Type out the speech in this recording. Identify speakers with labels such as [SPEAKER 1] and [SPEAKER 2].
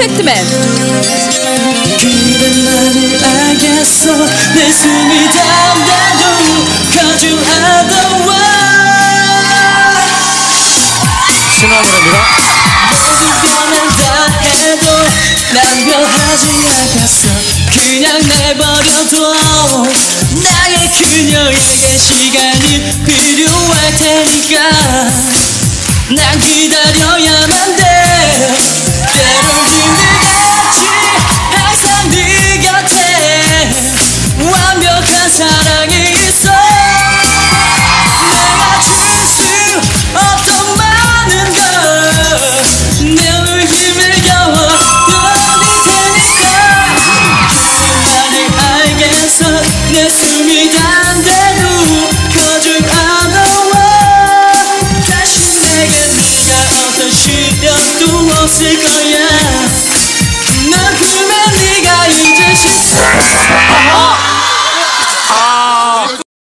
[SPEAKER 1] 팩트맨
[SPEAKER 2] 그대만을 알겠어. 내 숨이 닿아도 거주하던 와. 신화 노래입니다. 모든 변한다 해도 난 변하지 않았어. 그냥 내버려둬. 나의 그녀에게 시간이 필요할 테니까. 난 기다려야만 내 숨이 단 대로 거중 안 나와 다시 내게 네가 어떤 시련도 없을 거